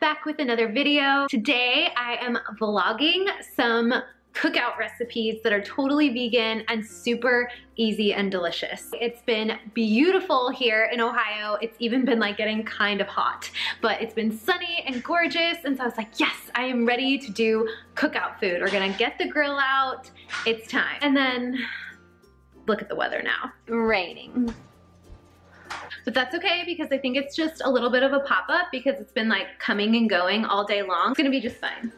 back with another video. Today I am vlogging some cookout recipes that are totally vegan and super easy and delicious. It's been beautiful here in Ohio. It's even been like getting kind of hot, but it's been sunny and gorgeous. And so I was like, yes, I am ready to do cookout food. We're gonna get the grill out. It's time. And then look at the weather now, raining. But that's okay because I think it's just a little bit of a pop-up because it's been like coming and going all day long. It's gonna be just fine.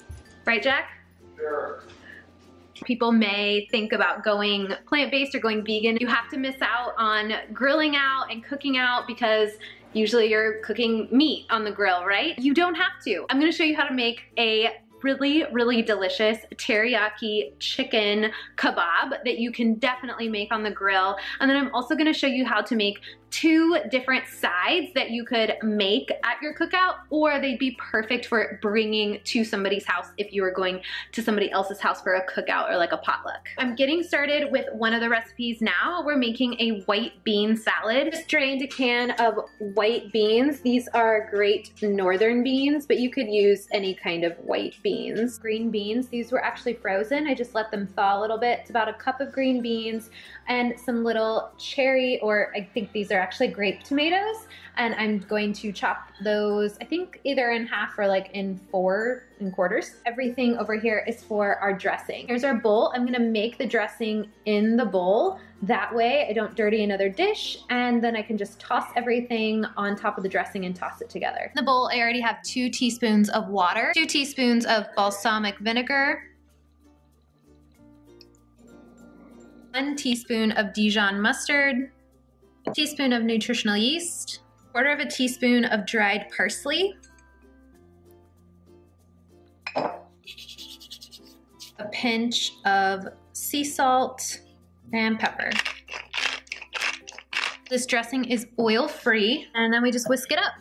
Right, Jack? Sure. People may think about going plant-based or going vegan. You have to miss out on grilling out and cooking out because usually you're cooking meat on the grill, right? You don't have to. I'm gonna show you how to make a really, really delicious teriyaki chicken kebab that you can definitely make on the grill. And then I'm also gonna show you how to make two different sides that you could make at your cookout or they'd be perfect for bringing to somebody's house if you were going to somebody else's house for a cookout or like a potluck. I'm getting started with one of the recipes now. We're making a white bean salad. Just drained a can of white beans. These are great northern beans, but you could use any kind of white beans. Green beans, these were actually frozen. I just let them thaw a little bit. It's about a cup of green beans and some little cherry, or I think these are actually grape tomatoes. And I'm going to chop those, I think either in half or like in four in quarters. Everything over here is for our dressing. Here's our bowl. I'm gonna make the dressing in the bowl. That way I don't dirty another dish and then I can just toss everything on top of the dressing and toss it together. In the bowl, I already have two teaspoons of water, two teaspoons of balsamic vinegar, one teaspoon of Dijon mustard, a teaspoon of nutritional yeast, quarter of a teaspoon of dried parsley, a pinch of sea salt and pepper. This dressing is oil free and then we just whisk it up.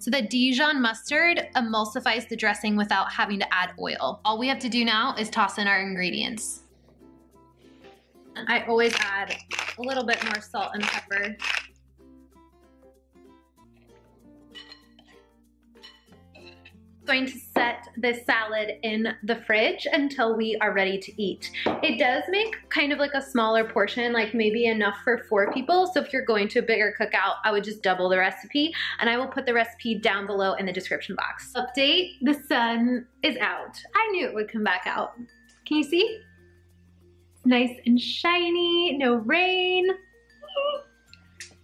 So the Dijon mustard emulsifies the dressing without having to add oil. All we have to do now is toss in our ingredients. I always add a little bit more salt and pepper going to set this salad in the fridge until we are ready to eat. It does make kind of like a smaller portion, like maybe enough for four people. So if you're going to a bigger cookout, I would just double the recipe and I will put the recipe down below in the description box. Update, the sun is out. I knew it would come back out. Can you see? Nice and shiny, no rain.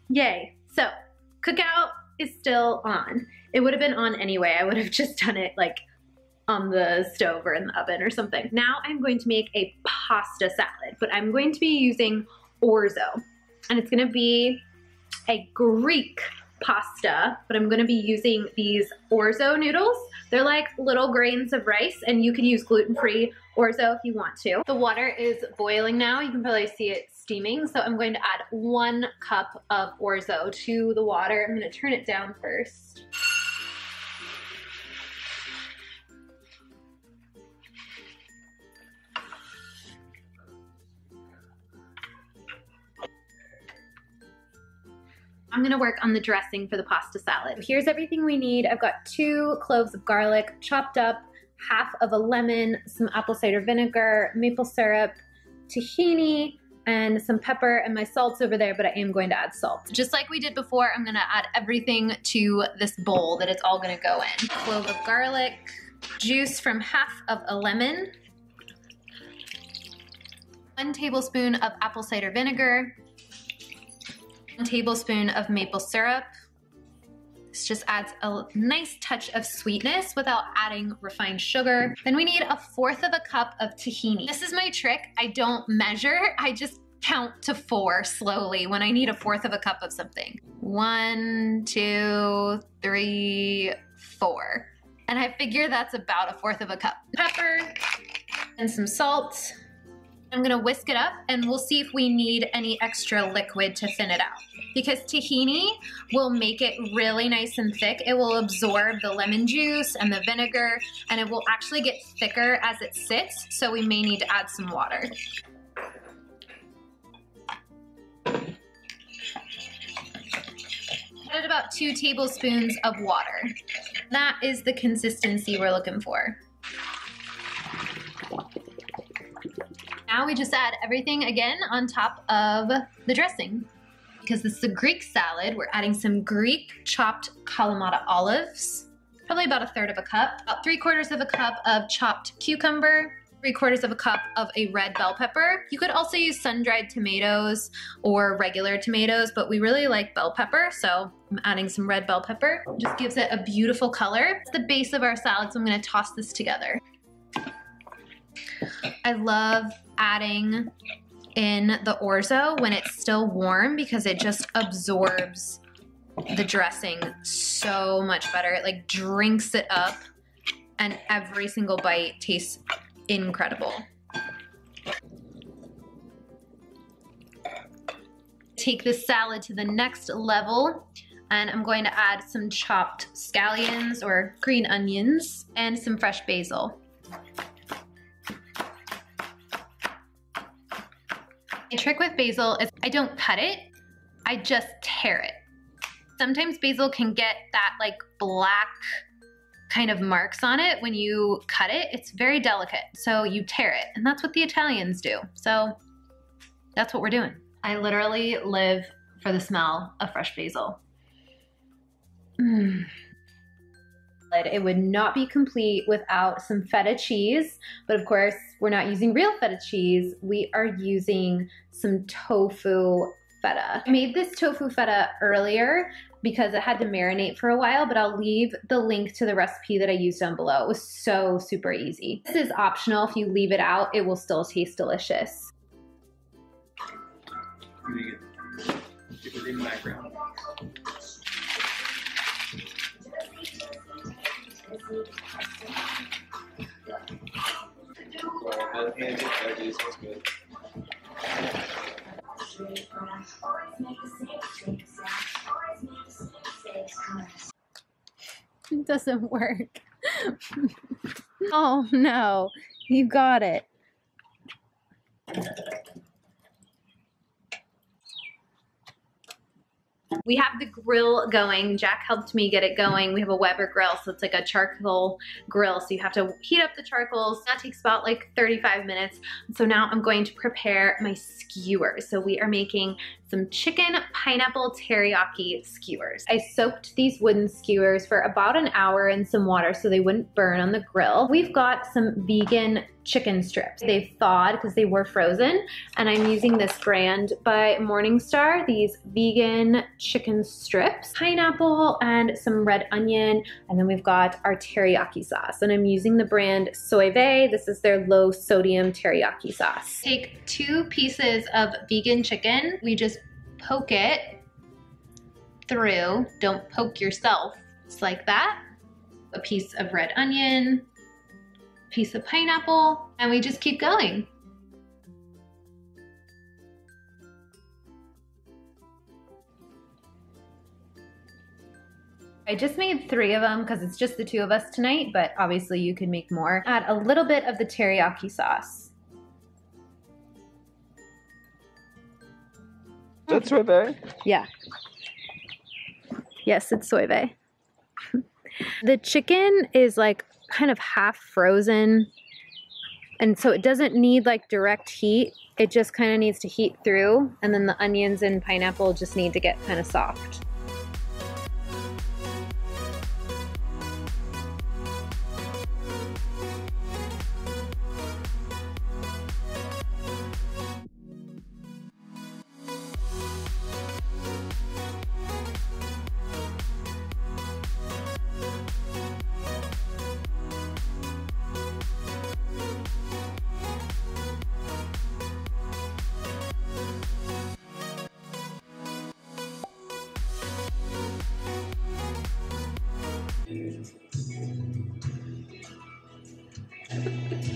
Yay. So, cookout is still on. It would have been on anyway. I would have just done it like on the stove or in the oven or something. Now I'm going to make a pasta salad, but I'm going to be using orzo. And it's gonna be a Greek pasta, but I'm gonna be using these orzo noodles. They're like little grains of rice and you can use gluten-free orzo if you want to. The water is boiling now. You can probably see it steaming. So I'm going to add one cup of orzo to the water. I'm gonna turn it down first. I'm gonna work on the dressing for the pasta salad. Here's everything we need. I've got two cloves of garlic chopped up, half of a lemon, some apple cider vinegar, maple syrup, tahini, and some pepper and my salt's over there, but I am going to add salt. Just like we did before, I'm gonna add everything to this bowl that it's all gonna go in. Clove of garlic, juice from half of a lemon, one tablespoon of apple cider vinegar, Mm-hmm. tablespoon of maple syrup. This just adds a nice touch of sweetness without adding refined sugar. Then we need a fourth of a cup of tahini. This is my trick. I don't measure, I just count to four slowly when I need a fourth of a cup of something. One, two, three, four. And I figure that's about a fourth of a cup. Pepper and some salt. I'm gonna whisk it up and we'll see if we need any extra liquid to thin it out. Because tahini will make it really nice and thick. It will absorb the lemon juice and the vinegar and it will actually get thicker as it sits, so we may need to add some water. Added about two tablespoons of water. That is the consistency we're looking for. Now we just add everything again on top of the dressing. Because this is a Greek salad, we're adding some Greek chopped Kalamata olives, probably about a third of a cup, about three quarters of a cup of chopped cucumber, three quarters of a cup of a red bell pepper. You could also use sun-dried tomatoes or regular tomatoes, but we really like bell pepper, so I'm adding some red bell pepper. Just gives it a beautiful color. It's the base of our salad, so I'm gonna toss this together. I love adding in the orzo when it's still warm because it just absorbs the dressing so much better. It like drinks it up and every single bite tastes incredible. Take this salad to the next level and I'm going to add some chopped scallions or green onions and some fresh basil. The trick with basil is I don't cut it, I just tear it. Sometimes basil can get that like black kind of marks on it when you cut it. It's very delicate, so you tear it, and that's what the Italians do. So that's what we're doing. I literally live for the smell of fresh basil. Mm. It would not be complete without some feta cheese, but of course, we're not using real feta cheese. We are using some tofu feta. I made this tofu feta earlier because it had to marinate for a while, but I'll leave the link to the recipe that I used down below. It was so super easy. This is optional. If you leave it out, it will still taste delicious. It in background. It doesn't work. oh no, you got it. We have the grill going. Jack helped me get it going. We have a Weber grill, so it's like a charcoal grill. So you have to heat up the charcoals. That takes about like 35 minutes. So now I'm going to prepare my skewers. So we are making some chicken pineapple teriyaki skewers. I soaked these wooden skewers for about an hour in some water so they wouldn't burn on the grill. We've got some vegan chicken strips. They've thawed because they were frozen and I'm using this brand by Morningstar, these vegan chicken strips, pineapple and some red onion and then we've got our teriyaki sauce and I'm using the brand Soy Vay. This is their low sodium teriyaki sauce. Take two pieces of vegan chicken. We just poke it through. Don't poke yourself. It's like that. A piece of red onion, piece of pineapple, and we just keep going. I just made three of them because it's just the two of us tonight, but obviously you can make more. Add a little bit of the teriyaki sauce. That's Soy Vay? Yeah. Yes, it's Soy Vay. the chicken is like kind of half frozen. And so it doesn't need like direct heat. It just kind of needs to heat through. And then the onions and pineapple just need to get kind of soft.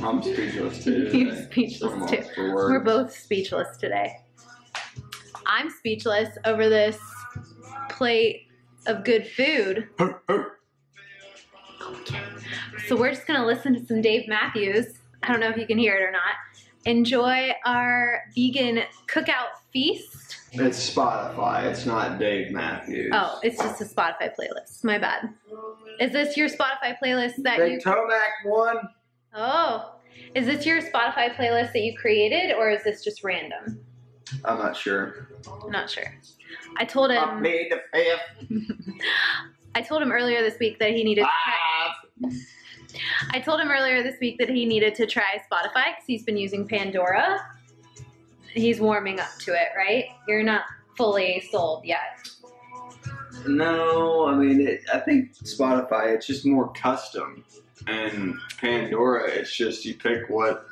I'm speechless too. You're speechless too. We're both speechless today. I'm speechless over this plate of good food. so we're just gonna listen to some Dave Matthews. I don't know if you can hear it or not. Enjoy our vegan cookout feast It's Spotify. It's not Dave Matthews. Oh, it's just a Spotify playlist. My bad. Is this your Spotify playlist that Big you? Tomac one. Oh, is this your Spotify playlist that you created, or is this just random? I'm not sure. Not sure. I told him. I made the fifth. I told him earlier this week that he needed. To try, Five. I told him earlier this week that he needed to try Spotify because he's been using Pandora. He's warming up to it, right? You're not fully sold yet. No, I mean, it, I think Spotify, it's just more custom. And Pandora, it's just you pick what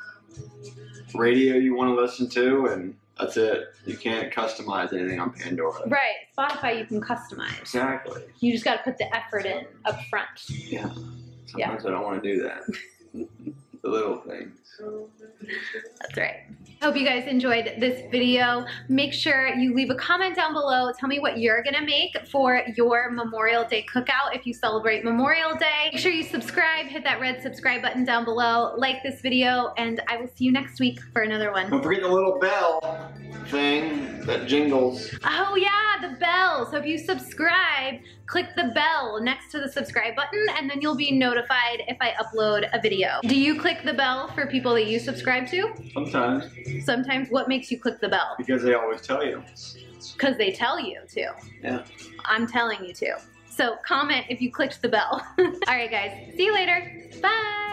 radio you want to listen to, and that's it. You can't customize anything on Pandora. Right. Spotify you can customize. Exactly. You just got to put the effort in up front. Yeah. Yeah. Sometimes I don't want to do that. the little things. That's right. Hope you guys enjoyed this video. Make sure you leave a comment down below. Tell me what you're gonna make for your Memorial Day cookout if you celebrate Memorial Day. Make sure you subscribe, hit that red subscribe button down below, like this video, and I will see you next week for another one. Don't forget the little bell thing that jingles. Oh yeah, the bell. So if you subscribe, click the bell next to the subscribe button and then you'll be notified if I upload a video. Do you click the bell for people that you subscribe to? Sometimes. Sometimes what makes you click the bell? Because they always tell you. Because they tell you to. Yeah. I'm telling you to. So comment if you clicked the bell. All right guys, see you later. Bye.